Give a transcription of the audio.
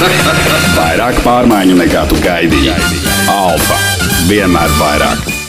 vairāk pārmaiņu nekā tu gaidīji. Alfa vienmēr vairāk.